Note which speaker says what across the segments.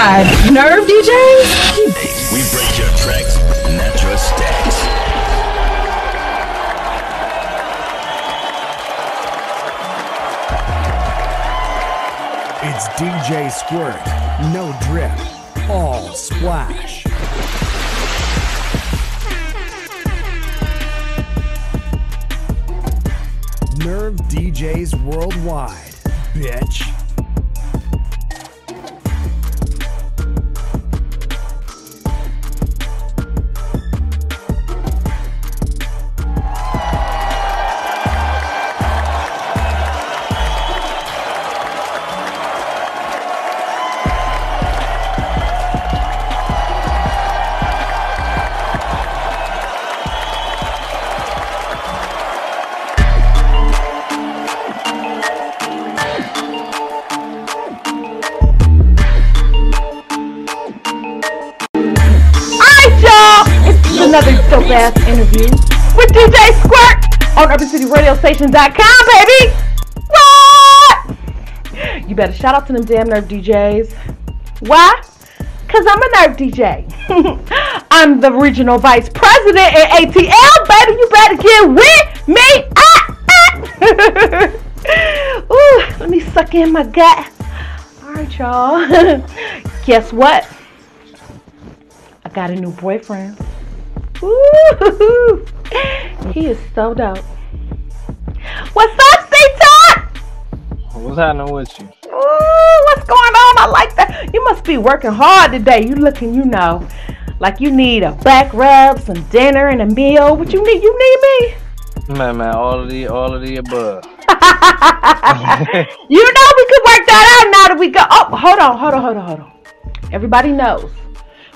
Speaker 1: God, Nerve DJs?
Speaker 2: We break your tracks, not your stacks.
Speaker 3: It's DJ Squirt. No drip, all splash. Nerve DJs worldwide, bitch.
Speaker 4: Ass interview with DJ Squirt on UrbanCityRadioStation.com, baby! What? You better shout out to them damn nerve DJs. Why? Because I'm a nerve DJ. I'm the regional vice president at ATL, baby. You better get with me. Ah, ah. Ooh, let me suck in my gut. Alright, y'all. Guess what? I got a new boyfriend. He is so dope. What's up, C-Tuck?
Speaker 5: What's happening with you?
Speaker 4: Ooh, what's going on? I like that. You must be working hard today. You looking, you know, like you need a back rub, some dinner, and a meal. What you need? You need me?
Speaker 5: Man, man, all of the, all of the above.
Speaker 4: you know we could work that out now that we go. Oh, hold on, hold on, hold on, hold on. Everybody knows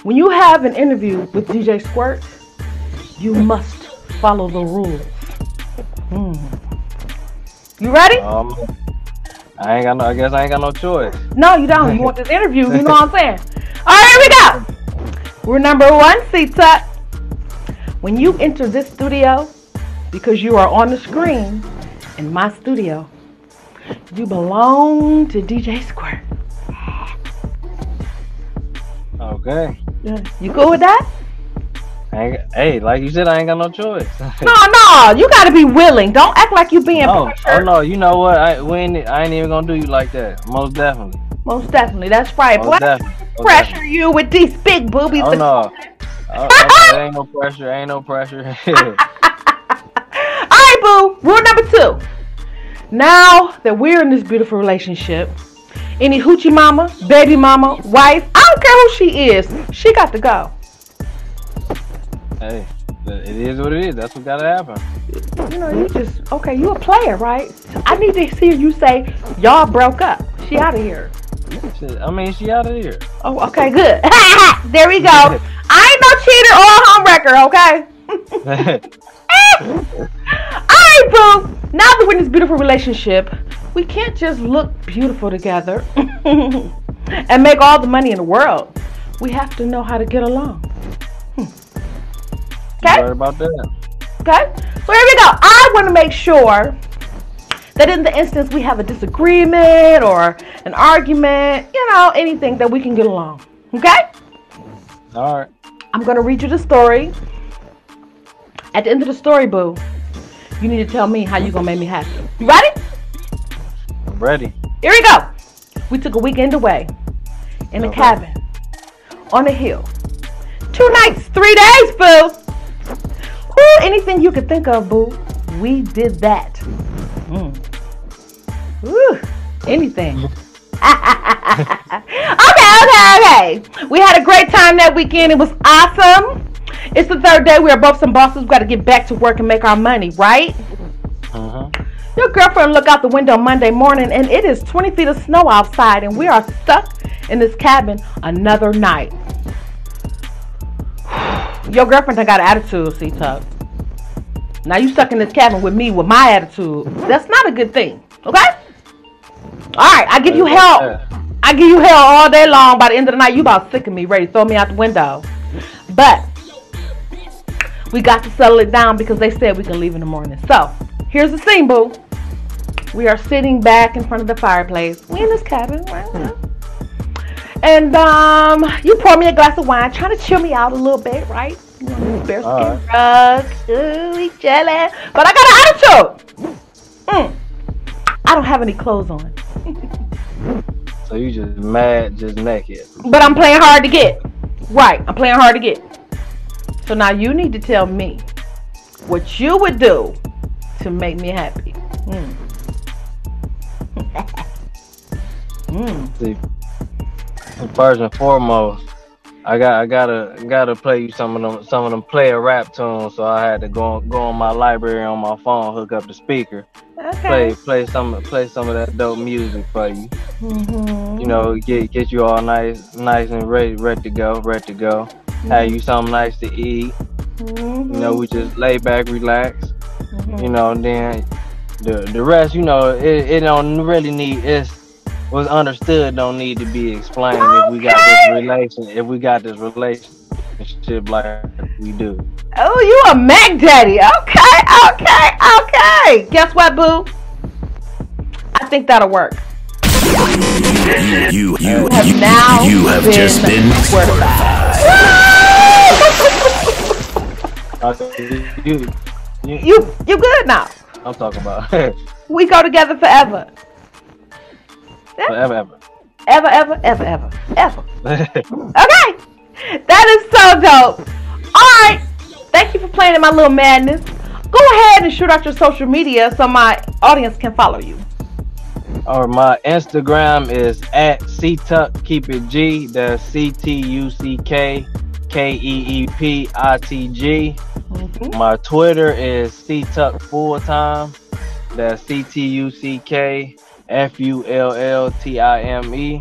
Speaker 4: when you have an interview with DJ Squirt, you must follow the rules. Hmm. You ready?
Speaker 5: Um, I ain't got no. I guess I ain't got no choice.
Speaker 4: No, you don't. You want this interview. You know what I'm saying? All right, here we go. We're number one, C-Tuck. When you enter this studio, because you are on the screen in my studio, you belong to DJ Squirt.
Speaker 5: Okay.
Speaker 4: You cool with that?
Speaker 5: I ain't, hey, like you said, I ain't got no choice.
Speaker 4: No, no, you gotta be willing. Don't act like you being
Speaker 5: oh, oh no, you know what? I we ain't, I ain't even gonna do you like that. Most definitely.
Speaker 4: Most definitely, that's right.
Speaker 5: Most definitely. Most
Speaker 4: pressure you with these big boobies.
Speaker 5: Oh no. Oh, oh okay, ain't no pressure. Ain't no pressure.
Speaker 4: All right, boo. Rule number two. Now that we're in this beautiful relationship, any hoochie mama, baby mama, wife, I don't care who she is, she got to go.
Speaker 5: Hey, it is what it is. That's what gotta happen.
Speaker 4: You know, you just okay. You a player, right? I need to hear you say y'all broke up. She out of here.
Speaker 5: I mean, she out of here.
Speaker 4: Oh, okay, good. there we go. I ain't no cheater or a homewrecker, okay? Alright, boo. Now that we're in this beautiful relationship, we can't just look beautiful together and make all the money in the world. We have to know how to get along. Okay?
Speaker 5: Right about that.
Speaker 4: Okay? So here we go. I want to make sure that in the instance we have a disagreement or an argument, you know, anything that we can get along. Okay?
Speaker 5: All right.
Speaker 4: I'm gonna read you the story. At the end of the story, boo, you need to tell me how you gonna make me happy. You ready?
Speaker 5: I'm ready.
Speaker 4: Here we go. We took a weekend away in a
Speaker 5: Okay.
Speaker 4: cabin on a hill. Two nights, three days, boo. Anything you could think of, boo. We did that. Mm. Anything. okay, okay, okay. We had a great time that weekend. It was awesome. It's the third day. We are both some bosses. We got to get back to work and make our money, right?
Speaker 5: Uh-huh.
Speaker 4: Your girlfriend look out the window Monday morning and it is 20 feet of snow outside and we are stuck in this cabin another night. Your girlfriend done got an attitude, C Tuck. Now you stuck in this cabin with me with my attitude. That's not a good thing. Okay? Alright, I give you hell. I give you hell all day long. By the end of the night, you about sick of me, ready to throw me out the window. But we got to settle it down because they said we can leave in the morning. So here's the scene, boo. We are sitting back in front of the fireplace. We in this cabin. right now. And um, you pour me a glass of wine, trying to chill me out a little bit, right? Bearskin
Speaker 5: All
Speaker 4: ooh, we chillin'. But I got an attitude. Mm. I don't have any clothes on,
Speaker 5: So you just mad, just naked.
Speaker 4: but I'm playing hard to get. Right, I'm playing hard to get. So now you need to tell me what you would do to make me happy. Mm. mm.
Speaker 5: See, first and foremost, I got I gotta gotta play you some of them some of them player rap tunes. So I had to go go on my library on my phone, hook up the speaker, play
Speaker 4: Okay.
Speaker 5: play some play some of that dope music for you.
Speaker 4: Mhm.
Speaker 5: You know, get get you all nice nice and ready ready to go, ready to go. Have you something nice to eat.
Speaker 4: Mhm.
Speaker 5: You know, we just lay back, relax.
Speaker 4: Mhm.
Speaker 5: You know, then the the rest, you know, it, it don't really need it's was understood don't need to be explained if we got this relation if we got this relationship like we do.
Speaker 4: Oh, you a Mac Daddy. Okay, okay, okay. Guess what, boo? I think that'll work.
Speaker 2: You, you, you,
Speaker 4: have
Speaker 2: you,
Speaker 4: now
Speaker 2: you have
Speaker 4: been
Speaker 2: just been
Speaker 5: you, you,
Speaker 4: You you good now.
Speaker 5: I'm talking about
Speaker 4: We go together forever.
Speaker 5: Forever, ever.
Speaker 4: Ever, ever, ever, ever, ever. Okay. That is so dope. Alright. Thank you for playing in my little madness. Go ahead and shoot out your social media so my audience can follow you.
Speaker 5: or my Instagram is at ctuck keep it G. That's C T U C K K E E P I T G.
Speaker 4: Mhm.
Speaker 5: My Twitter is ctuck full time. That's C T U C K F U L L T I M E.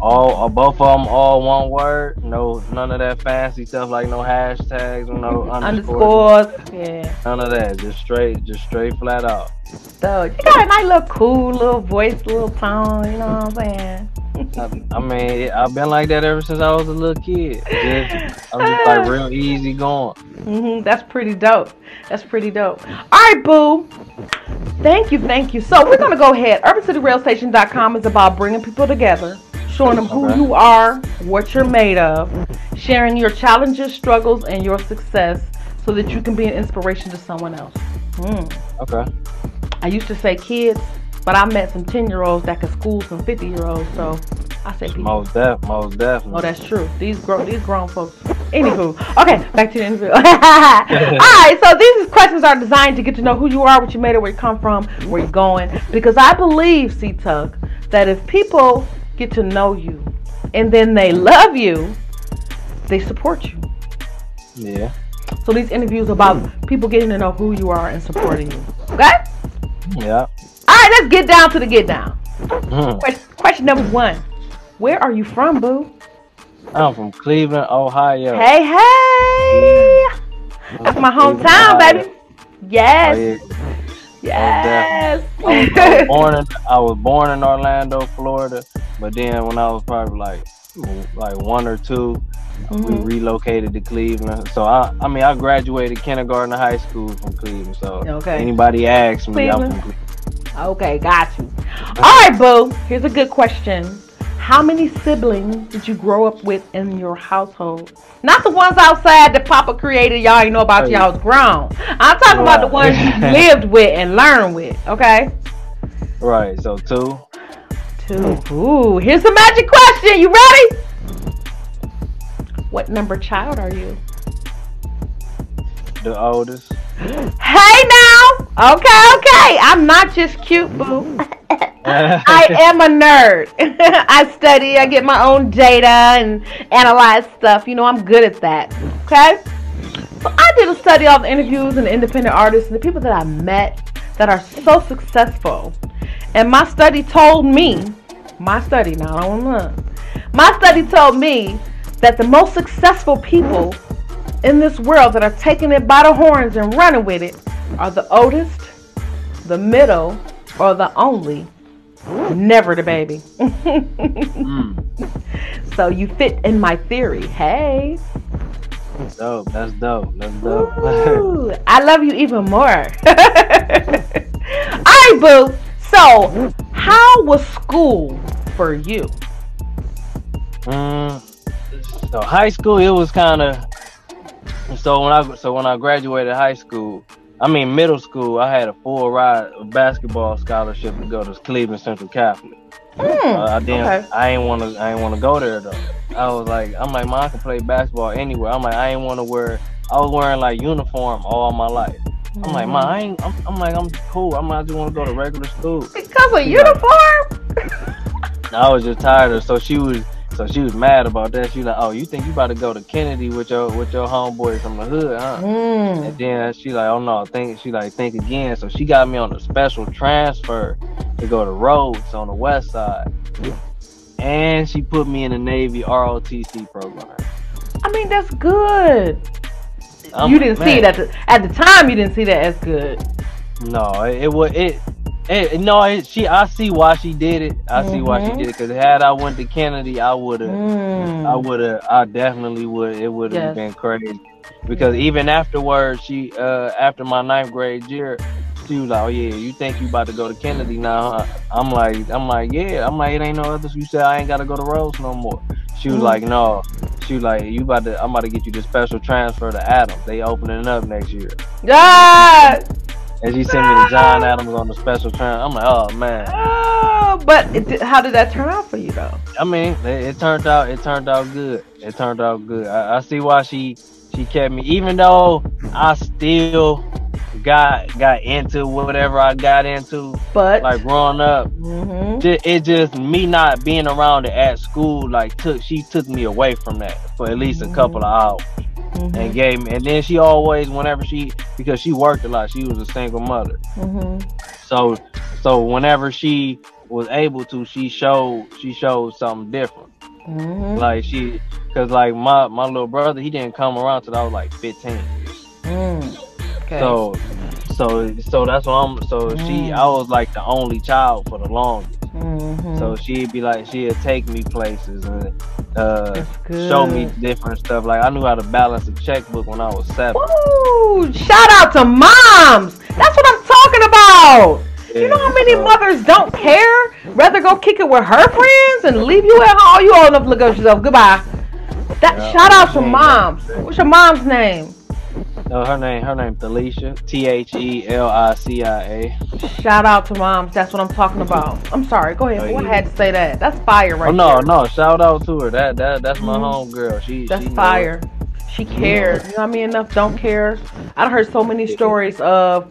Speaker 5: All uh, both of them all one word. No none of that fancy stuff like no hashtags or no underscores.
Speaker 4: Underscores. Yeah.
Speaker 5: None of that. Just straight, just straight flat out.
Speaker 4: So you got a nice little cool little voice, little tone, you know what I'm saying?
Speaker 5: I, I mean, I've been like that ever since I was a little kid. Just, I'm just like real easy going.
Speaker 4: hmm that's pretty dope. That's pretty dope. All right, boo. Thank you, thank you. So we're gonna go ahead. UrbanCityRadioStation.com is about bringing people together, showing them who
Speaker 5: Okay.
Speaker 4: you are, what you're made of, sharing your challenges, struggles, and your success, so that you can be an inspiration to someone else. Mm.
Speaker 5: Okay.
Speaker 4: I used to say kids, but I met some ten year olds that could school some fifty year olds. So I say people.
Speaker 5: Most def, most definitely.
Speaker 4: Oh, that's true. These grown, these grown folks. Anywho, okay, back to the interview. All right, so these questions are designed to get to know who you are, what you made, it, where you come from, where you're going. Because I believe, C Tuck, that if people get to know you and then they love you, they support you.
Speaker 5: Yeah.
Speaker 4: So these interviews about people getting to know who you are and supporting you. Okay.
Speaker 5: Yeah.
Speaker 4: All right, let's get down to the get down.
Speaker 5: Mhm.
Speaker 4: Question, question number one: Where are you from, Boo?
Speaker 5: I'm from Cleveland, Ohio.
Speaker 4: Hey, hey! That's my hometown, baby.
Speaker 5: Oh,
Speaker 4: Yes,
Speaker 5: yeah.
Speaker 4: yes.
Speaker 5: I was, I was born in I was born in Orlando, Florida, but then when I was probably like like one or 2 we
Speaker 4: Mhm.
Speaker 5: relocated to Cleveland. So I I mean I graduated kindergarten and high school from Cleveland. So
Speaker 4: Okay.
Speaker 5: anybody asks me, I'm from Cleveland.
Speaker 4: Okay, got you. All right, Boo. Here's a good question. How many siblings did you grow up with in your household? Not the ones outside that Papa created. Y'all ain't know about till y'all was grown. I'm talking about the ones you lived with and learned with. Okay.
Speaker 5: Right. So two.
Speaker 4: Two. Ooh, here's the magic question. You ready? What number child are you?
Speaker 5: The oldest.
Speaker 4: Hey now. Okay, okay. I'm not just cute, boo. I am a nerd. I study, I get my own data and analyze stuff. You know, I'm good at that. Okay? So I did a study of the interviews and the independent artists and the people that I met that are so successful. And my study told me, my study now, I don't know. My study told me that the most successful people in this world that are taking it by the horns and running with it are the oldest, the middle, or the only. Never the baby.
Speaker 5: Mm,
Speaker 4: so you fit in my theory. Hey.
Speaker 5: dope. That's dope. That's dope.
Speaker 4: Ooh, I love you even more. All right, boo. So, how was school for you?
Speaker 5: Mm, so high school, it was kind of. So when I so when I graduated high school, I mean middle school, I had a full ride basketball scholarship to go to Cleveland Central Catholic.
Speaker 4: Mm,
Speaker 5: Uh, I didn't.
Speaker 4: okay.
Speaker 5: I ain't want to. I ain't want to go there though. I was like, I'm like, I can play basketball anywhere. I'm like, I ain't want to wear. I was wearing like uniform all my life. I'm like, man, I ain't. I'm, I'm like, I'm cool. I'm. I just want to go to regular school.
Speaker 4: Because of
Speaker 5: She like-
Speaker 4: uniform?
Speaker 5: I was just tired of. So she was. So she was mad about that. She like, oh, you think you about to go to Kennedy with your with your homeboy from the hood, huh?
Speaker 4: Mm.
Speaker 5: And then she like, oh no, think she like think again. So she got me on a special transfer to go to Rhodes on the west side. And she put me in the Navy ROTC program.
Speaker 4: I mean, that's good.
Speaker 5: I'm
Speaker 4: you didn't see it at the at the time. You didn't see that as good.
Speaker 5: No, it, it was it. It, no, it, she. I see why she did it. I see why she
Speaker 4: Mhm.
Speaker 5: did it. Cause had I went to Kennedy, I would have.
Speaker 4: Mm.
Speaker 5: I would have. I definitely would. It would have
Speaker 4: Yes.
Speaker 5: been crazy. Because even afterwards, she uh after my ninth grade year, she was like, "Oh yeah, you think you about to go to Kennedy now?" Huh? I'm like, I'm like, yeah. I'm like, it ain't no other. You said I ain't gotta go to Rhodes no more. She was
Speaker 4: Mhm.
Speaker 5: like, no. She was like, you about to. I'm about to get you the special transfer to Adams. They opening up next year.
Speaker 4: Ah,
Speaker 5: And she sent me to John Adams on the special transfer. I'm like, oh man.
Speaker 4: oh, but it, how did that turn out for you though?
Speaker 5: I mean, it, it turned out it turned out good. It turned out good. I, I see why she she kept me, even though I still got got into whatever I got into,
Speaker 4: But
Speaker 5: like growing up.
Speaker 4: Mhm.
Speaker 5: Ju- It just me not being around it at school, like took she took me away from that for at least a couple of hours
Speaker 4: Mhm.
Speaker 5: and gave me. And then she always, whenever she because she worked a lot, she was a single mother.
Speaker 4: Mhm.
Speaker 5: So so whenever she was able to, she showed she showed something different.
Speaker 4: Mhm.
Speaker 5: Like she, cause like my my little brother, he didn't come around till I was like 15.
Speaker 4: Mm. Okay.
Speaker 5: So, so so that's what I'm. So she,
Speaker 4: Mm.
Speaker 5: I was like the only child for the longest.
Speaker 4: Mhm.
Speaker 5: So she'd be like, she'd take me places and uh, show me different stuff. Like I knew how to balance a checkbook when I was seven.
Speaker 4: Woo! Shout out to moms. That's what I'm talking about. You know how many
Speaker 5: so-
Speaker 4: mothers don't care? Rather go kick it with her friends and leave you at home. You old enough to look at yourself. Goodbye. That
Speaker 5: Yeah,
Speaker 4: shout out to moms. What's your mom's name?
Speaker 5: No, her name, her name Thelicia. T H E L I C I A.
Speaker 4: Shout out to moms. That's what I'm talking about. I'm sorry. Go ahead.
Speaker 5: Oh,
Speaker 4: Boy, I had to say that. That's fire right
Speaker 5: Oh no,
Speaker 4: there.
Speaker 5: no! Shout out to her. That that that's my
Speaker 4: Mhm.
Speaker 5: home girl. She
Speaker 4: That's
Speaker 5: she
Speaker 4: fire. She cares. You know what I mean? Enough don't care. I heard so many stories of,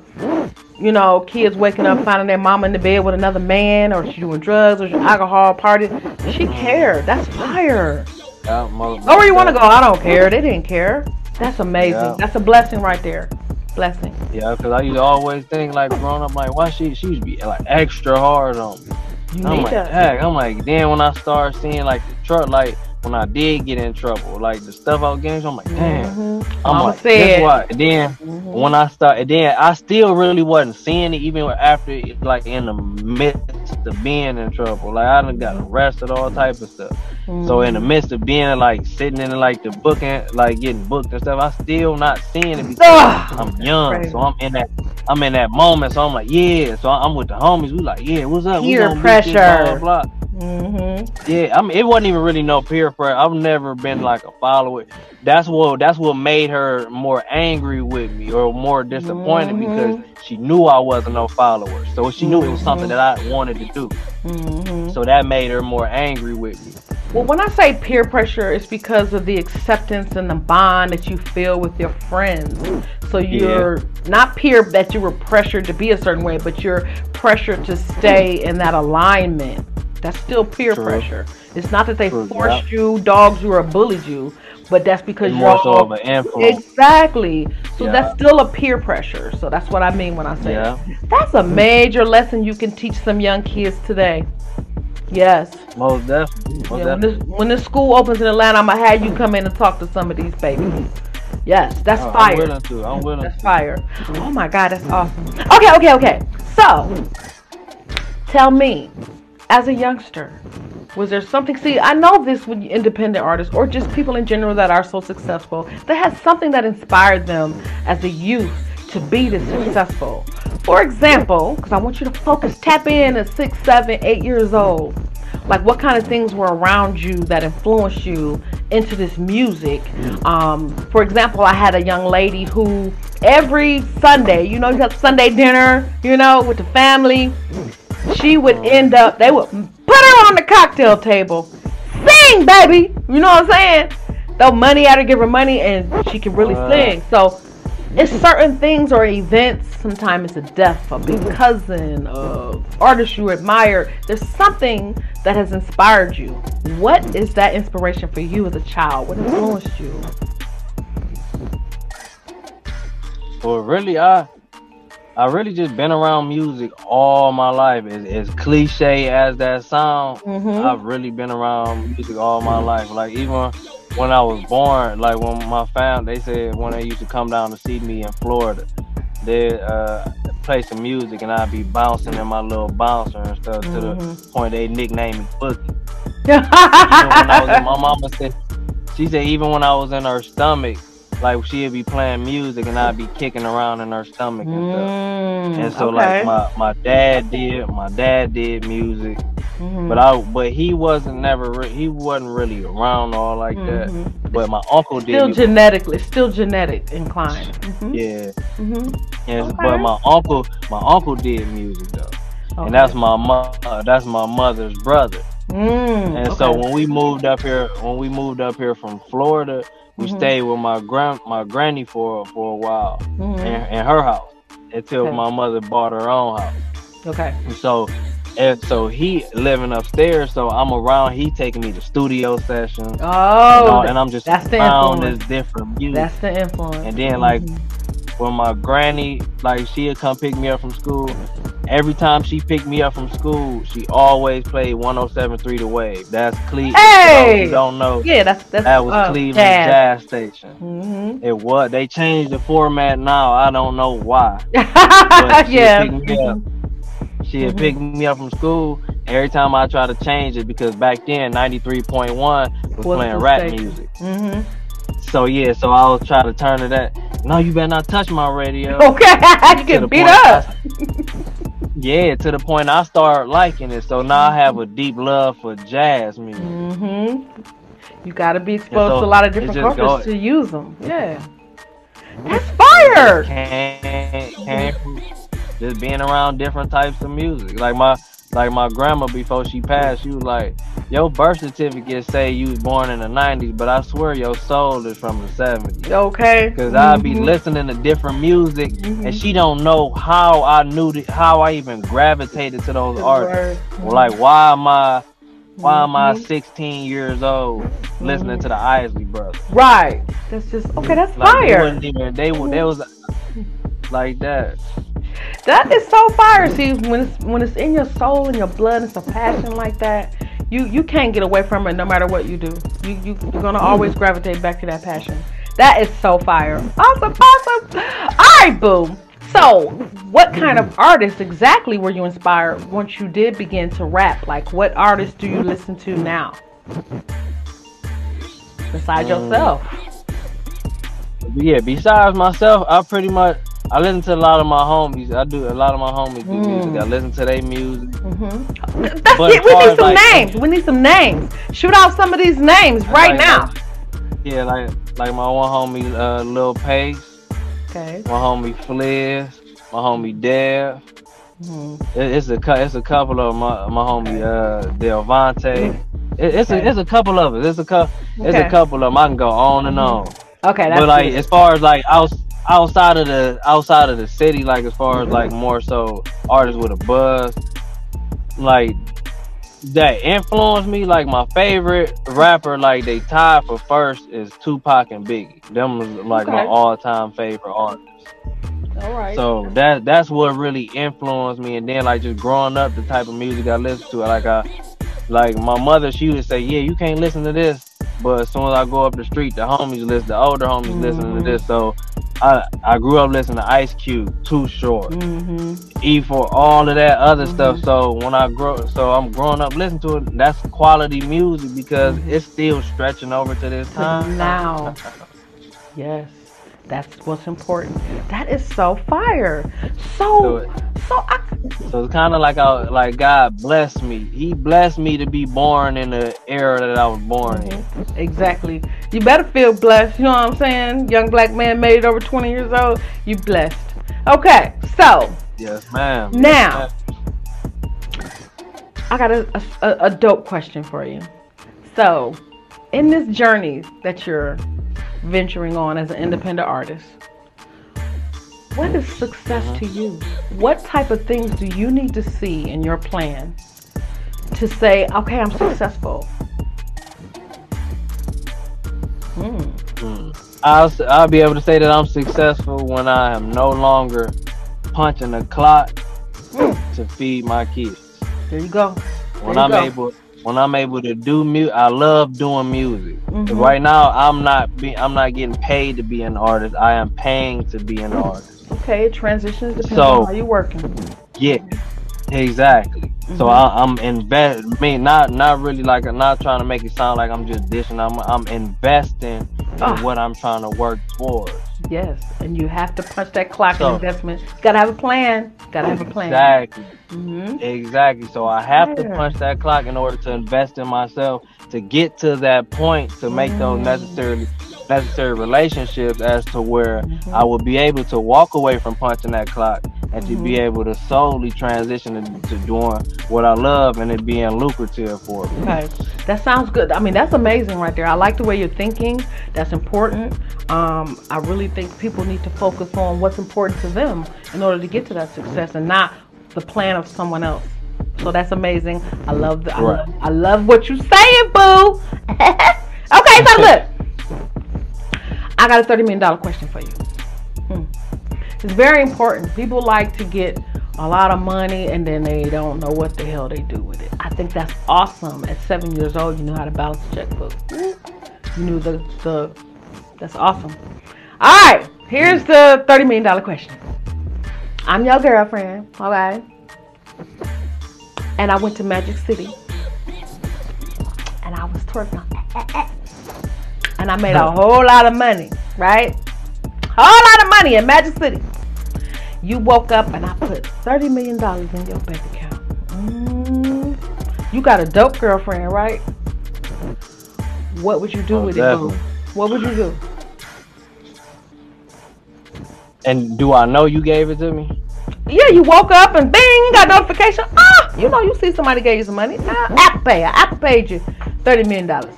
Speaker 4: you know, kids waking up finding their mama in the bed with another man, or she doing drugs, or she alcohol party. She cared. That's fire.
Speaker 5: Yeah,
Speaker 4: Go where you want to go. I don't care. They didn't care. That's amazing.
Speaker 5: Yeah.
Speaker 4: That's a blessing right there. Blessing.
Speaker 5: Yeah, because I used to always think like growing up, like why she she used to be like extra hard on me.
Speaker 4: You
Speaker 5: I'm
Speaker 4: need
Speaker 5: like,
Speaker 4: that.
Speaker 5: heck, I'm like, then when I start seeing like the truck, like when I did get in trouble, like the stuff I was getting, I'm like, damn.
Speaker 4: Mhm.
Speaker 5: I'm
Speaker 4: Mama
Speaker 5: like, guess what? And then
Speaker 4: Mhm.
Speaker 5: when I started, then I still really wasn't seeing it, even after like in the midst of being in trouble. Like I done got arrested, all type of stuff. So in the midst of being like sitting in like the booking, like getting booked and stuff, I still not seeing it because I'm young. So I'm in that I'm in that moment. So I'm like, yeah. So I'm with the homies. We like, yeah, what's up?
Speaker 4: Peer pressure.
Speaker 5: Blah, blah,
Speaker 4: Mhm.
Speaker 5: Yeah, I mean, it wasn't even really no peer pressure. I've never been like a follower. That's what that's what made her more angry with me or more disappointed
Speaker 4: Mhm.
Speaker 5: because she knew I wasn't no follower. So she knew it was something that I wanted to do.
Speaker 4: Mhm.
Speaker 5: So that made her more angry with me.
Speaker 4: Well, when I say peer pressure, it's because of the acceptance and the bond that you feel with your friends. So you're not peer that you were pressured to be a certain way, but you're pressured to stay in that alignment. That's still peer
Speaker 5: True.
Speaker 4: pressure. It's not that they
Speaker 5: True,
Speaker 4: forced you, dogs you, or bullied you, but that's because you're
Speaker 5: more so
Speaker 4: all-
Speaker 5: of an influence.
Speaker 4: Exactly. So
Speaker 5: Yeah.
Speaker 4: that's still a peer pressure. So that's what I mean when I say
Speaker 5: Yeah.
Speaker 4: that's a major lesson you can teach some young kids today. Yes.
Speaker 5: Most definitely. Most
Speaker 4: Yeah, when,
Speaker 5: definitely.
Speaker 4: this, when this school opens in Atlanta, I'm gonna have you come in and talk to some of these babies. Yes, that's
Speaker 5: Oh, I'm
Speaker 4: fire.
Speaker 5: willing to. I'm willing
Speaker 4: That's
Speaker 5: to.
Speaker 4: fire. Oh my God, that's awesome. Okay, okay, okay. So, tell me, as a youngster, was there something? See, I know this with independent artists or just people in general that are so successful. That has something that inspired them as a youth to be this successful. For example, because I want you to focus, tap in at six, seven, eight years old. like what kind of things were around you that influenced you into this music. Um, for example, I had a young lady who every Sunday, you know, you have Sunday dinner, you know, with the family. She would end up, they would put her on the cocktail table, sing, baby. You know what I'm saying? Throw money at her, give her money, and she can really
Speaker 5: Wow.
Speaker 4: sing. So it's certain things or events. Sometimes it's a death, of a big cousin, of artist you admire. There's something that has inspired you. What is that inspiration for you as a child? What influenced you?
Speaker 5: Well, really, I I really just been around music all my life. As, as cliche as that sound,
Speaker 4: Mhm.
Speaker 5: I've really been around music all my life. Like even when I was born, like when my family, they said when they used to come down to see me in Florida, they uh play some music and I'd be bouncing in my little bouncer and stuff to the
Speaker 4: Mhm.
Speaker 5: point they nicknamed me Boogie. Even when I was in, my mama said, she said even when I was in her stomach, like she'd be playing music and I'd be kicking around in her stomach and stuff.
Speaker 4: Mm,
Speaker 5: And so
Speaker 4: okay.
Speaker 5: like my, my dad did, my dad did music,
Speaker 4: Mhm.
Speaker 5: but I but he wasn't never re- he wasn't really around all like that.
Speaker 4: Mhm.
Speaker 5: But my uncle did.
Speaker 4: still genetically, still genetic inclined. Mhm.
Speaker 5: yeah,
Speaker 4: Mhm.
Speaker 5: yes,
Speaker 4: Okay.
Speaker 5: but my uncle my uncle did music though,
Speaker 4: Okay.
Speaker 5: and that's my mo- that's my mother's brother.
Speaker 4: Mm,
Speaker 5: And so when we moved up here, when we moved up here from Florida, we
Speaker 4: Mhm.
Speaker 5: stayed with my grand my granny for for a while
Speaker 4: Mhm.
Speaker 5: in, in her house until
Speaker 4: Okay.
Speaker 5: my mother bought her own house.
Speaker 4: Okay.
Speaker 5: So and so he living upstairs, so I'm around. He taking me to studio sessions, and, all-
Speaker 4: Oh,
Speaker 5: and I'm just
Speaker 4: that's the
Speaker 5: around this
Speaker 4: influence.
Speaker 5: different music.
Speaker 4: that's the influence.
Speaker 5: And then like
Speaker 4: Mhm.
Speaker 5: when my granny, like she'd come pick me up from school. Every time she picked me up from school, she always played 107.3 The Wave. That's Cleveland.
Speaker 4: Hey!
Speaker 5: you don't know.
Speaker 4: yeah, that's that's
Speaker 5: That was
Speaker 4: uh,
Speaker 5: Cleveland
Speaker 4: jazz.
Speaker 5: Jazz Station.
Speaker 4: Mhm.
Speaker 5: It was. They changed the format now. I don't know why.
Speaker 4: Yeah.
Speaker 5: me up. She had
Speaker 4: Mhm.
Speaker 5: picked me up from school. Every time I try to change it, because back then 93.1 was
Speaker 4: Was
Speaker 5: playing rap
Speaker 4: station.
Speaker 5: music.
Speaker 4: Mhm.
Speaker 5: So yeah, so I was trying to turn it that. No, you better not touch my radio.
Speaker 4: Okay, you
Speaker 5: To
Speaker 4: get beat up.
Speaker 5: I- yeah, to the point I start liking it. So now I have a deep love for jazz music.
Speaker 4: Mhm. You got to be exposed
Speaker 5: so
Speaker 4: to a lot of different cultures to use them. Yeah. That's fire.
Speaker 5: Came, came from just being around different types of music. Like my like my grandma before she passed, she was like, Your birth certificate say you was born in the nineties, but I swear your soul is from the seventies.
Speaker 4: Okay.
Speaker 5: Cause I be
Speaker 4: Mhm.
Speaker 5: listening to different music, and she don't know how I knew th- how I even gravitated to those artists. Like why am I why am I
Speaker 4: Mhm.
Speaker 5: 16 years old listening to the Isley Brothers?
Speaker 4: Right. That's just okay. That's
Speaker 5: Like they
Speaker 4: fire.
Speaker 5: wasn't even they were they was like that.
Speaker 4: That is so fire. See, when it's when it's in your soul and your blood, it's a passion like that. You you can't get away from it no matter what you do. You you you're gonna always gravitate back to that passion. That is so fire. Awesome, awesome. All right, boom. So, what kind of artists exactly were you inspired once you did begin to rap? Like, what artists do you listen to now? Besides
Speaker 5: Um,
Speaker 4: yourself.
Speaker 5: Yeah, besides myself, I pretty much I listen to a lot of my homies. I do a lot of my homies do
Speaker 4: Mm.
Speaker 5: music. I listen to their music.
Speaker 4: hmm That's
Speaker 5: But
Speaker 4: it. We need some
Speaker 5: like-
Speaker 4: names. We need some names. Shoot out some of these names right
Speaker 5: Like,
Speaker 4: now.
Speaker 5: Yeah, like like my one homie uh, Lil Pace,
Speaker 4: Okay.
Speaker 5: my homie Fliz, my homie Dev.
Speaker 4: Mhm.
Speaker 5: It, it's a it's a couple of my my homie uh Delvante. It, it's
Speaker 4: Okay.
Speaker 5: a it's a couple of us. It's a cou- it's a couple of them. I can go on and on.
Speaker 4: Okay, that's
Speaker 5: but like as far as like out, outside of the outside of the city, like as far as like more so artists with a buzz, like that influenced me. Like my favorite rapper, like they tied for first is Tupac and Biggie. Them was like my all time favorite artists.
Speaker 4: All right.
Speaker 5: So that that's what really influenced me. And then like just growing up, the type of music I listened to, like I like my mother, she would say, "Yeah, you can't listen to this." But as soon as I go up the street, the homies listen, the older homies listening
Speaker 4: Mhm.
Speaker 5: to this. So I I grew up listening to Ice Cube, Too Short,
Speaker 4: hmm
Speaker 5: E for all of that other stuff.
Speaker 4: Mhm.
Speaker 5: So when I grow, so I'm growing up listening to it. That's quality music because
Speaker 4: Mhm.
Speaker 5: it's still stretching over to this time
Speaker 4: now. Yes, that's what's important. That is so fire. So, So I,
Speaker 5: So it's kind of like I like God blessed me. He blessed me to be born in the era that I was born in. Mm-hmm.
Speaker 4: exactly. You better feel blessed. You know what I'm saying? Young black man made it over 20 years old. You blessed. Okay, so
Speaker 5: Yes, ma'am.
Speaker 4: Now. I got a, a, a dope question for you. So, in this journey that you're venturing on as an independent artist, what is success to you? What type of things do you need to see in your plan to say, okay, I'm successful? Hmm.
Speaker 5: I'll I'll be able to say that I'm successful when I am no longer punching the clock to feed my kids.
Speaker 4: There you go.
Speaker 5: When
Speaker 4: you
Speaker 5: I'm
Speaker 4: go.
Speaker 5: able when I'm able to do music, I love doing music.
Speaker 4: Mhm.
Speaker 5: Right now, I'm not be I'm not getting paid to be an artist. I am paying to be an artist.
Speaker 4: Okay, it transitions depending
Speaker 5: So-
Speaker 4: on how you're working.
Speaker 5: Yeah, exactly. So
Speaker 4: Mhm.
Speaker 5: I, I'm invest. I mean, not not really like I'm not trying to make it sound like I'm just dishing. I'm I'm investing in
Speaker 4: Ah.
Speaker 5: what I'm trying to work towards.
Speaker 4: Yes, and you have to punch that clock
Speaker 5: So-
Speaker 4: in investment. Gotta have a plan. Gotta have a plan.
Speaker 5: Exactly.
Speaker 4: Hmm
Speaker 5: Exactly. So I have to punch that clock in order to invest in myself to get to that point to make those
Speaker 4: Mm.
Speaker 5: necessary necessary relationships as to where
Speaker 4: Mhm.
Speaker 5: I will be able to walk away from punching that clock and to be
Speaker 4: Mhm.
Speaker 5: able to solely transition to, to doing what I love and it being lucrative for me.
Speaker 4: Okay, that sounds good. I mean, that's amazing right there. I like the way you're thinking. That's important. Um, I really think people need to focus on what's important to them in order to get to that success and not the plan of someone else. So that's amazing. I love the. I, love, I love what you're saying, boo. okay, so look, I got a thirty million dollar question for you. Hmm. It's very important. People like to get a lot of money and then they don't know what the hell they do with it. I think that's awesome. At seven years old, you know how to balance a checkbook. You knew the the. That's awesome. All right, here's the thirty million dollar question. I'm your girlfriend, all right? And I went to Magic City, and I was twerking, and I made a whole lot of money, right? Whole lot of money in Magic City. You woke up and I put thirty million dollars in your bank account. Mm, you got a dope girlfriend, right? What would you do
Speaker 5: Oh,
Speaker 4: with it, boo? What would you do?
Speaker 5: And do I know you gave it to me?
Speaker 4: Yeah, you woke up and bing, you got notification. Ah, you know, you see somebody gave you some money. Nah, Apple Pay, Apple paid you thirty million dollars.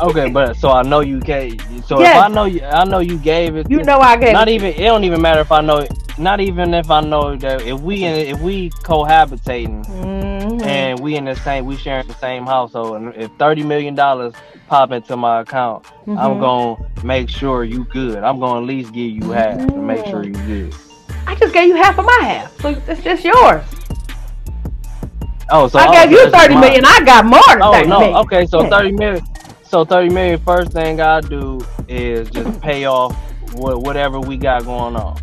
Speaker 5: Okay, but so I know you gave. So
Speaker 4: Yes.
Speaker 5: if I know you, I know you gave it.
Speaker 4: You know I gave.
Speaker 5: Not
Speaker 4: it.
Speaker 5: even. It don't even matter if I know. Not even if I know that if we if we cohabitating
Speaker 4: Mhm.
Speaker 5: And we in the same, we sharing the same household, and if thirty million dollars pop into my account, I'm
Speaker 4: Mhm.
Speaker 5: gonna make sure you good. I'm gonna at least give you half to make sure you good.
Speaker 4: I just gave you half of my half, so it's just yours.
Speaker 5: Oh, so
Speaker 4: I
Speaker 5: oh,
Speaker 4: gave you thirty million. I got more than
Speaker 5: Oh
Speaker 4: thirty
Speaker 5: no,
Speaker 4: million.
Speaker 5: okay, so
Speaker 4: Yeah.
Speaker 5: thirty million. So thirty million. First thing I do is just pay off whatever we got going on.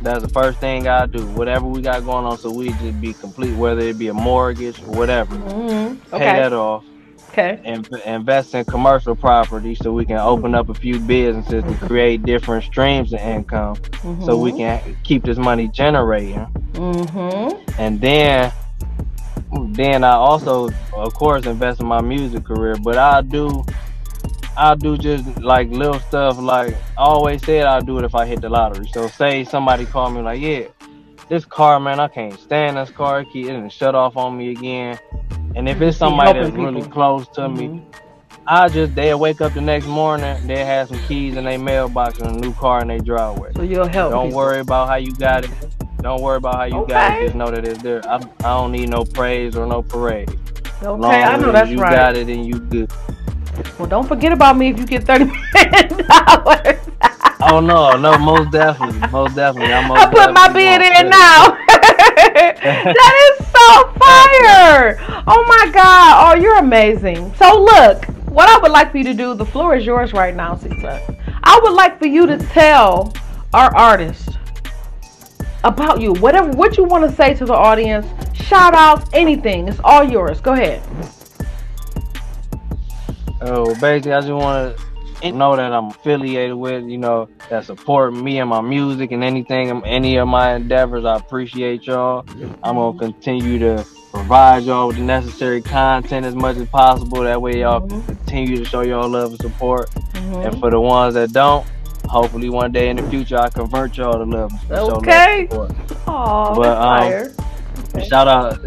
Speaker 4: Mm-hmm.
Speaker 5: That's the first thing I do. Whatever we got going on, so we just be complete, whether it be a mortgage or whatever.
Speaker 4: Mm-hmm.
Speaker 5: Pay
Speaker 4: Okay.
Speaker 5: that off
Speaker 4: Okay.
Speaker 5: and invest in commercial property so we can open up a few businesses to create different streams of income so we can keep this money generating.
Speaker 4: Mm-hmm.
Speaker 5: And then then I also of course invest in my music career, but I do I do just like little stuff like I always said I'll do it if I hit the lottery. So say somebody call me like, Yeah, this car man, I can't stand this car, it keep it and shut off on me again. And if it's somebody that's
Speaker 4: helping
Speaker 5: really close to me, mm-hmm. I just they'll wake up the next morning, they have some keys in their mailbox and a new car in their driveway.
Speaker 4: So you'll help.
Speaker 5: Don't
Speaker 4: people.
Speaker 5: worry about how you got it. Don't worry about how you got it. Just know that it's there. I, I don't need no praise or no parade.
Speaker 4: Okay, I know that's
Speaker 5: you
Speaker 4: right.
Speaker 5: got it and you good.
Speaker 4: Well, don't forget about me if you get thirty million dollars.
Speaker 5: Oh no, no, most definitely, most definitely. I'm most
Speaker 4: I put my bid in now. that is so fire! Oh my god! Oh, you're amazing. So look, what I would like for you to do, the floor is yours right now, Cisa. I would like for you to tell our artist about you. Whatever what you want to say to the audience, shout outs, anything. It's all yours. Go ahead.
Speaker 5: Oh, basically, I just want to know that I'm affiliated with, you know, that support me and my music and anything, any of my endeavors. I appreciate y'all. I'm gonna continue to provide y'all with the necessary content as much as possible. That way, y'all
Speaker 4: Mhm.
Speaker 5: can continue to show y'all love and support.
Speaker 4: Mhm.
Speaker 5: And for the ones that don't, hopefully one day in the future, I convert y'all to love and love
Speaker 4: Okay.
Speaker 5: and support. But, um.
Speaker 4: Okay.
Speaker 5: Shout out,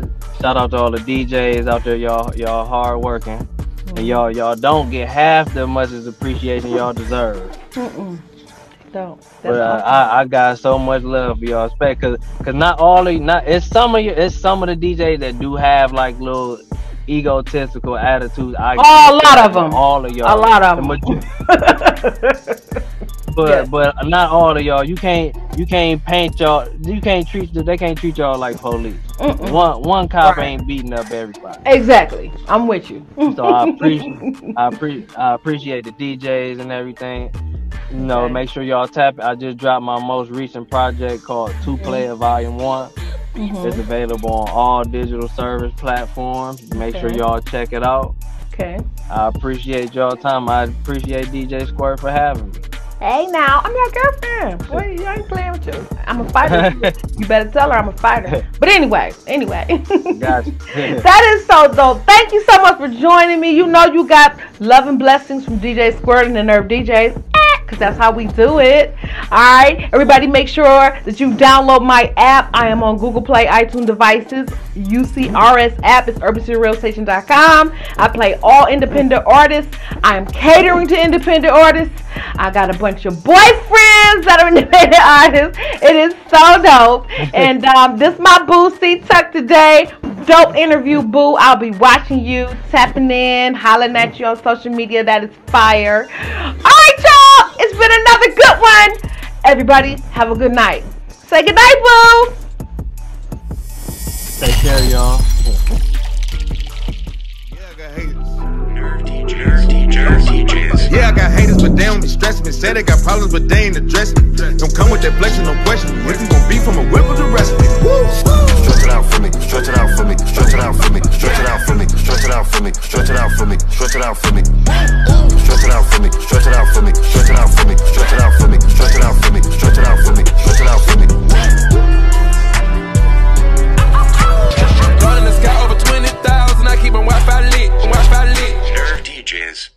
Speaker 5: shout out to all the DJs out there, y'all, y'all hard working,
Speaker 4: Mm-hmm.
Speaker 5: And y'all, y'all don't get half the much as appreciation y'all deserve.
Speaker 4: Mm-mm. Don't.
Speaker 5: But uh. I, I got so much love for y'all, respect, cause, cause not all of you, not it's some of you, it's some of the DJs that do have like little egotistical attitudes. I
Speaker 4: Oh, a lot of
Speaker 5: them. all of y'all,
Speaker 4: a lot of
Speaker 5: The
Speaker 4: them.
Speaker 5: but
Speaker 4: Yes.
Speaker 5: but not all of y'all. You can't you can't paint y'all. You can't treat they can't treat y'all like police.
Speaker 4: Mm-mm.
Speaker 5: One one cop
Speaker 4: Right.
Speaker 5: ain't beating up everybody.
Speaker 4: Exactly. I'm with you.
Speaker 5: So I appreciate I, appre- I appreciate the DJs and everything. You know,
Speaker 4: Okay.
Speaker 5: make sure y'all tap. I just dropped my most recent project called Two Player Volume One.
Speaker 4: Mhm.
Speaker 5: It's available on all digital service platforms. Make sure y'all check it out.
Speaker 4: Okay.
Speaker 5: I appreciate y'all time. I appreciate DJ Squirt for having me.
Speaker 4: Hey now, I'm your girlfriend. Boy, you ain't playing with you. I'm a fighter. you better tell her I'm a fighter. But anyway, anyway.
Speaker 5: Gotcha.
Speaker 4: that is so dope. Thank you so much for joining me. You know you got love and blessings from DJ Squirt and the Nerve DJs. Because that's how we do it. Alright. Everybody make sure that you download my app. I am on Google Play, iTunes devices, UCRS app. It's urbancityradiostation.com. I play all independent artists. I am catering to independent artists. I got a bunch of boyfriends that are independent artists. It is so dope. And um, this my boo C Tuck today. Dope interview, boo. I'll be watching you, tapping in, hollering at you on social media. That is fire. All right, been another good one. Everybody, have a good night. Say good night, boo.
Speaker 5: Take care, y'all.
Speaker 6: Yeah, I got haters, but they don't be stressing me. Said they got problems, but they ain't addressing me. Don't come with that flexing, no question. If you gon' be from a whip or the rest of me. Woo!
Speaker 7: Stretch it out for me, stretch it out for me, stretch it out for me, stretch it out for me, stretch it out for me, stretch it out for me, stretch it out for me. Stretch it out for me, stretch it out for me, stretch it out for me, stretch it out for me, stretch it out for me, stretch it out for me, stretch it out for me.
Speaker 2: pages